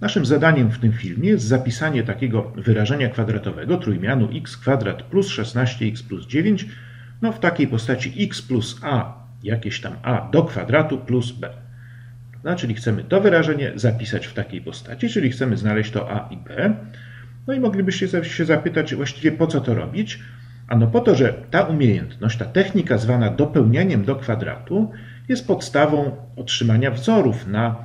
Naszym zadaniem w tym filmie jest zapisanie takiego wyrażenia kwadratowego trójmianu x kwadrat plus 16x plus 9 no w takiej postaci x plus a, jakieś tam a do kwadratu plus b. No, czyli chcemy to wyrażenie zapisać w takiej postaci, czyli chcemy znaleźć to a i b. No i moglibyście się zapytać właściwie po co to robić? Ano po to, że ta umiejętność, ta technika zwana dopełnianiem do kwadratu jest podstawą otrzymania wzorów na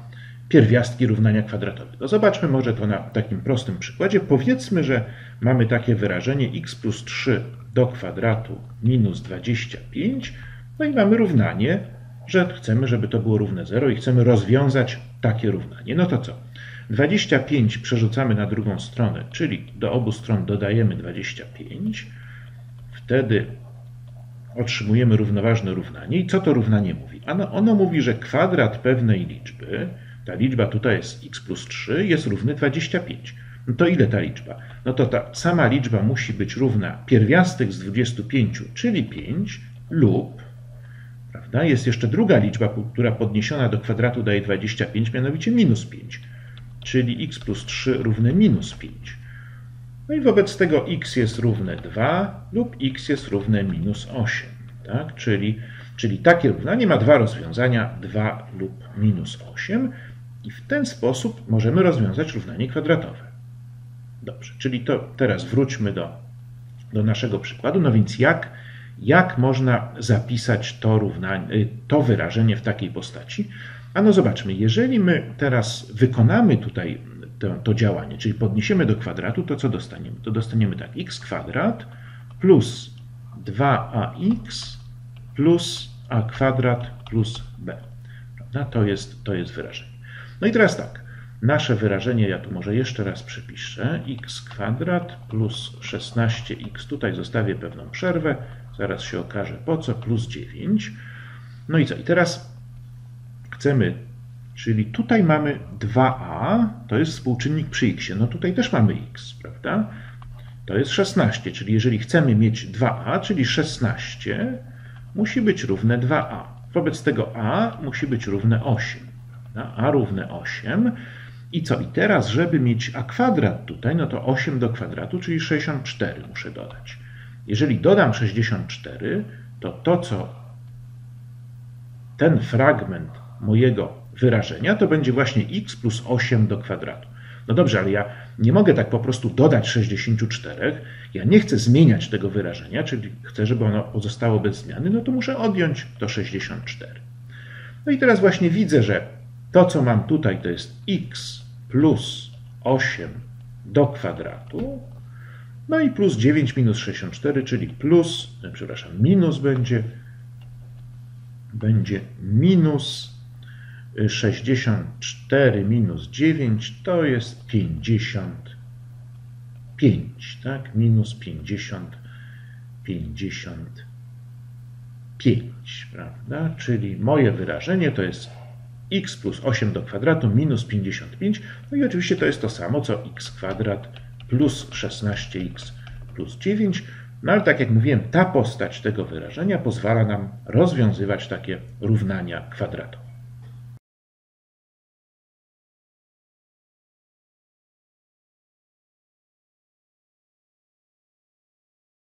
pierwiastki równania kwadratowego. Zobaczmy może to na takim prostym przykładzie. Powiedzmy, że mamy takie wyrażenie x plus 3 do kwadratu minus 25, no i mamy równanie, że chcemy, żeby to było równe 0 i chcemy rozwiązać takie równanie. No to co? 25 przerzucamy na drugą stronę, czyli do obu stron dodajemy 25. Wtedy otrzymujemy równoważne równanie. I co to równanie mówi? Ano, ono mówi, że kwadrat pewnej liczby, ta liczba tutaj jest x plus 3, jest równy 25. No to ile ta liczba? No to ta sama liczba musi być równa pierwiastek z 25, czyli 5, lub prawda, jest jeszcze druga liczba, która podniesiona do kwadratu daje 25, mianowicie minus 5, czyli x plus 3 równe minus 5. No i wobec tego x jest równe 2 lub x jest równe minus 8. Tak? Czyli, czyli takie równanie ma dwa rozwiązania, 2 lub minus 8. I w ten sposób możemy rozwiązać równanie kwadratowe. Dobrze, czyli to teraz wróćmy do, do naszego przykładu. No więc jak, jak można zapisać to, równanie, y, to wyrażenie w takiej postaci? A no zobaczmy, jeżeli my teraz wykonamy tutaj to, to działanie, czyli podniesiemy do kwadratu, to co dostaniemy? To dostaniemy tak, x kwadrat plus 2ax plus a kwadrat plus b. Prawda? To, jest, to jest wyrażenie. No i teraz tak, nasze wyrażenie, ja tu może jeszcze raz przepiszę, x kwadrat plus 16x, tutaj zostawię pewną przerwę, zaraz się okaże po co, plus 9. No i co? I teraz chcemy Czyli tutaj mamy 2a, to jest współczynnik przy x. No tutaj też mamy x, prawda? To jest 16, czyli jeżeli chcemy mieć 2a, czyli 16, musi być równe 2a. Wobec tego a musi być równe 8. A równe 8. I co? I teraz, żeby mieć a kwadrat tutaj, no to 8 do kwadratu, czyli 64 muszę dodać. Jeżeli dodam 64, to to, co ten fragment mojego wyrażenia, to będzie właśnie x plus 8 do kwadratu. No dobrze, ale ja nie mogę tak po prostu dodać 64. Ja nie chcę zmieniać tego wyrażenia, czyli chcę, żeby ono pozostało bez zmiany, no to muszę odjąć to 64. No i teraz właśnie widzę, że to, co mam tutaj, to jest x plus 8 do kwadratu, no i plus 9 minus 64, czyli plus, przepraszam, minus będzie, będzie minus 64 minus 9 to jest 55, tak? Minus 50, 55, prawda? Czyli moje wyrażenie to jest x plus 8 do kwadratu minus 55. No i oczywiście to jest to samo, co x kwadrat plus 16x plus 9. No ale tak jak mówiłem, ta postać tego wyrażenia pozwala nam rozwiązywać takie równania kwadratowe.